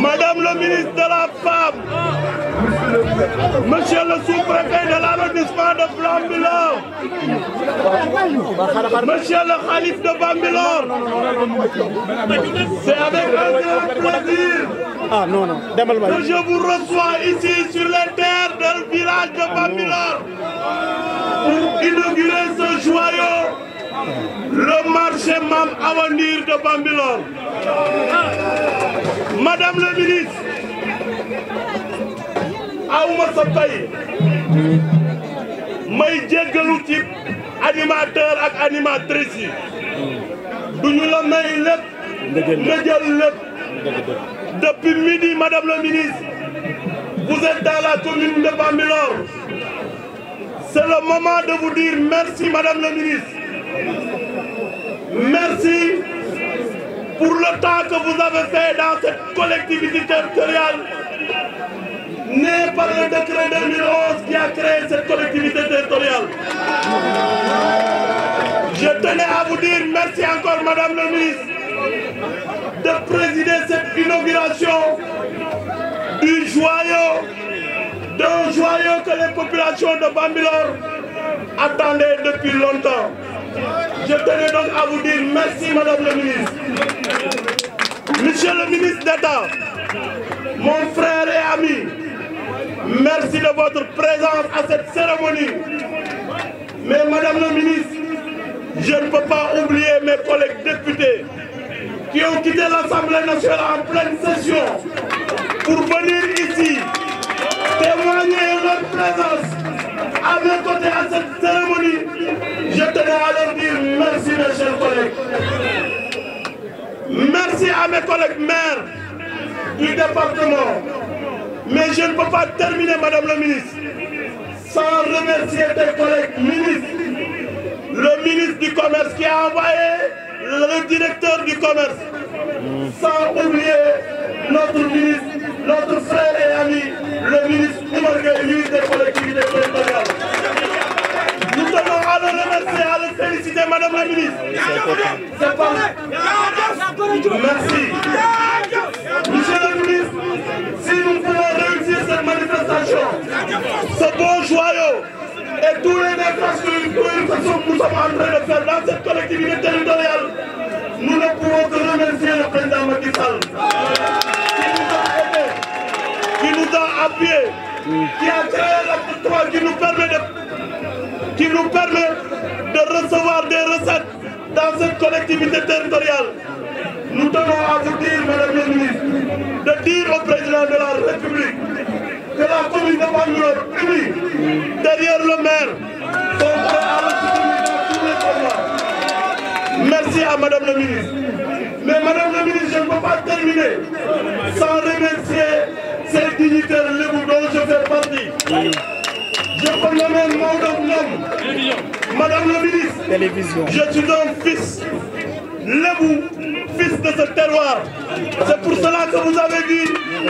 Madame le ministre de la Femme. Monsieur le sous-préfet de l'arrondissement de Bambilor. Monsieur le calife de Bambilor. C'est avec un plaisir ah non non que je vous reçois ici sur les terres du village de Bambilor pour inaugurer le marché Mam Avenir de Bambilor. Madame le ministre, awma sa pay. May animateur ak animatrice yi. Duñu la depuis midi madame le ministre vous êtes dans la commune de Bambilor. C'est le moment de vous dire merci madame le ministre merci pour le temps que vous avez fait dans cette collectivité territoriale née par le décret 2011 qui a créé cette collectivité territoriale. Je tenais à vous dire merci encore, Madame le ministre, de présider cette inauguration du joyau, d'un joyau que les populations de Bambilor attendaient depuis longtemps. Je tenais donc à vous dire merci, Madame le ministre. Monsieur le ministre d'État, mon frère et ami, merci de votre présence à cette cérémonie. Mais Madame le ministre, je ne peux pas oublier mes collègues députés qui ont quitté l'Assemblée nationale en pleine session pour venir ici témoigner leur présence à mes côtés à cette cérémonie. Je tenais à leur dire merci mes chers collègues. Merci à mes collègues maires du département. Mais je ne peux pas terminer, Madame le ministre, sans remercier tes collègues ministres. Le ministre du Commerce qui a envoyé le directeur du Commerce. Sans oublier notre ministre, notre la ministre. C'est pas... Merci. Monsieur le ministre, si nous pouvons réussir cette manifestation, ce beau joyau et tous les infrastructures que nous sommes en train de faire dans cette collectivité territoriale, nous ne pouvons que remercier le président Macky Sall qui nous a aidés, qui nous a appuyés, qui a créé l'acte 3 qui nous permet de, qui nous permet de recevoir des dans cette collectivité territoriale. Nous tenons à vous dire, Madame la ministre, de dire au président de la République que la commune de Bambilor unie derrière le maire sont à dans tous les. Merci à Madame la ministre. Mais Madame la ministre, je ne peux pas terminer sans remercier ces dignitaires lébou dont je fais partie. Je peux nommer Maudou Ngom. Madame la ministre, télévision. je suis un fils lébou, fils de ce terroir. C'est pour cela que vous avez vu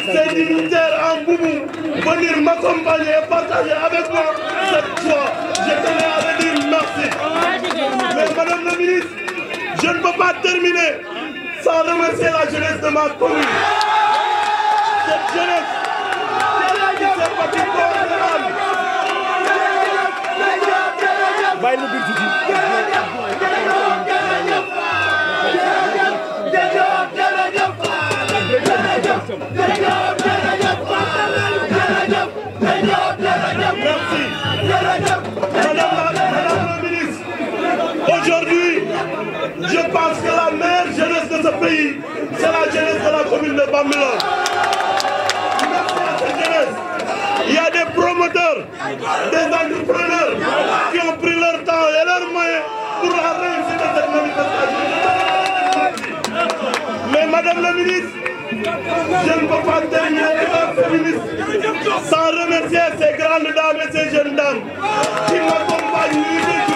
ces dignitaires en boubou venir m'accompagner et partager avec moi cette joie. Je tenais à leur dire merci. Mais Madame la ministre, je ne peux pas terminer sans remercier la jeunesse de ma commune. Cette jeunesse qui s'est bàyyi la biir tuuti. jërëjëf jërëjëf jërëjëf jërëjëf Je ne peux pas tenir un débat féministe sans remercier ces grandes dames et ces jeunes dames qui m'accompagnent nuit et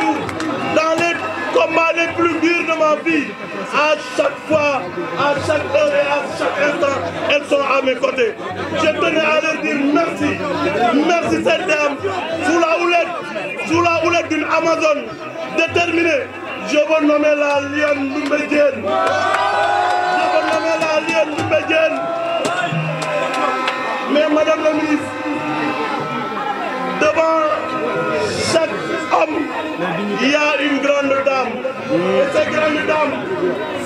dans les combats les plus durs de ma vie. À chaque fois, à chaque heure et à chaque instant, elles sont à mes côtés. Je tenais à leur dire merci. Merci cette dame sous la houlette, sous la houlette d'une Amazon, déterminée. Je veux nommer la Liane Noumedienne. Mais Madame la ministre, devant chaque homme, il y a une grande dame. Et cette grande dame,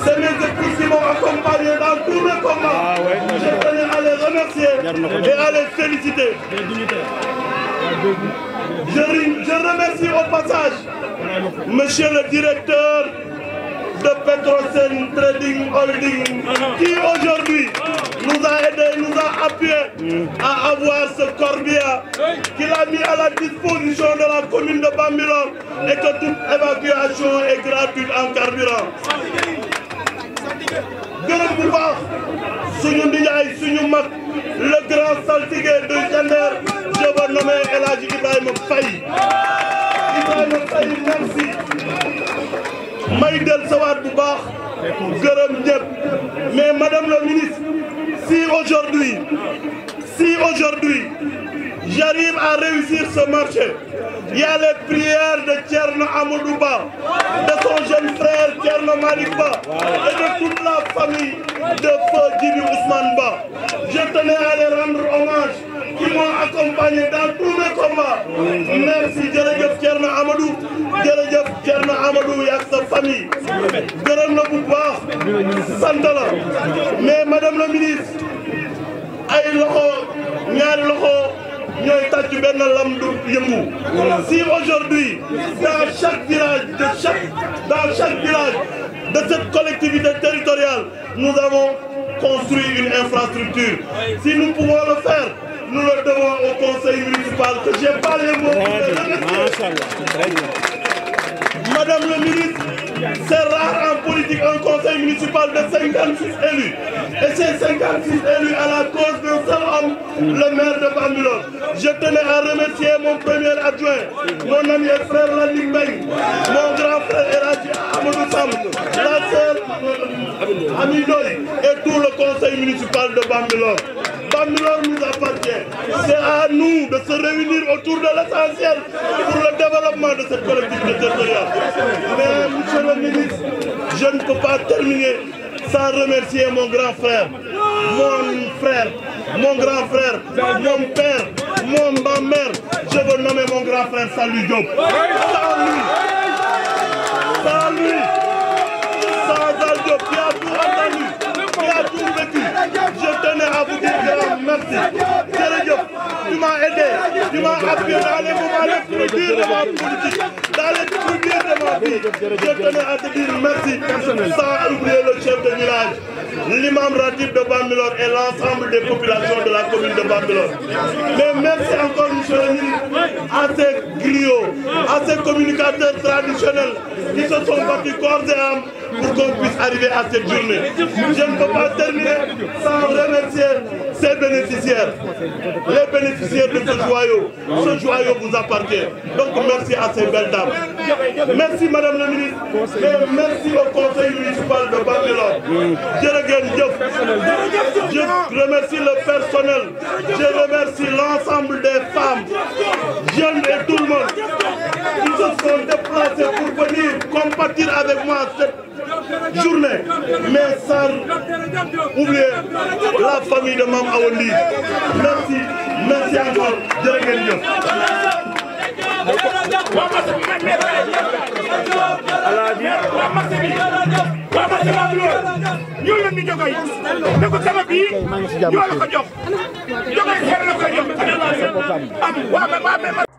c'est mes épouses qui m'ont accompagné dans tous mes combats. Je tenais à les remercier et à les féliciter. Je, je remercie au passage Monsieur le directeur de Petrosen Trading Holding qui aujourd'hui nous a aidé, nous a appuyé à avoir ce corbillard qu'il a mis à la disposition de la commune de Bambilor et que toute évacuation est gratuite en carburant. gërëm bu baax suñu ndijaay suñu mag le grand saltigué de Diender je veux nommer El Hadji Ibrahima Faye. Ibrahima Faye merci may mais madame la ministre si aujourd'hui si aujourd'hui j'arrive à réussir ce marché il y a les prières de Thierno Amadou Ba, de son jeune frère Thierno Malik Ba et de toute la famille de Feu Djibi Ousmane Ba. Je tenais à les rendre hommage, qui m'ont accompagné dans tous mes combats. Merci jërëjëf Thierno Amadou Sa famille. gërëm na bu baax. Sant la. Mais madame la ministre ay si aujourd'hui dans chaque village de chaque dans chaque village de cette collectivité territoriale nous avons construit une infrastructure. Si nous pouvons le faire nous le devons au conseil municipal que j'ai pas les mots Madame le ministre c'est rare en politique un conseil municipal de 56 élus. Et ces 56 élus à la cause d'un le maire de Bambilor. Je tenais à remercier mon premier adjoint, mon ami frère Beng, mon grand frère Eradji Amadou Sam, la sœur euh, Amidoy et tout le conseil municipal de Bambilor. Bambilor nous appartient. C'est à nous de se réunir autour de l'essentiel pour le développement de cette collectivité territoriale. Mais monsieur le ministre, je ne peux pas terminer sans remercier mon grand frère, mon frère, mon grand frère, mon père, mon ma-mère. Je veux nommer mon grand frère Salut Diop. Lui, sans Al Diop qui a tout entendu, qui a tout vécu. Je tenais à vous dire grand merci. Tu m'as aidé, tu m'as appuyé dans les moments les plus durs de ma politique, dans les plus durs de ma vie. Je tenais à te dire merci, sans oublier le chef de village, l'imam Ratib de Bambilor et l'ensemble des populations de la commune de Bambilor. Mais merci encore, monsieur le à ces griots, à ces communicateurs traditionnels qui se sont battus corps et âme pour qu'on puisse arriver à cette journée. Je ne peux pas terminer sans remercier ces bénéficiaires, les bénéficiaires de ce joyau. Ce joyau vous appartient. Donc merci à ces belles dames. Merci Madame la ministre, et merci au conseil municipal de jëf. Je remercie le personnel. Je remercie l'ensemble des femmes, jeunes et tout le monde qui se sont déplacés pour venir compatir avec moi cette journée, mais sans oublier la famille de Mme Awondi. Merci, merci encore. Ñoo leen di jogoy ne ko sama bii ñoo la ko jox jogoy xeer la ko jox am waa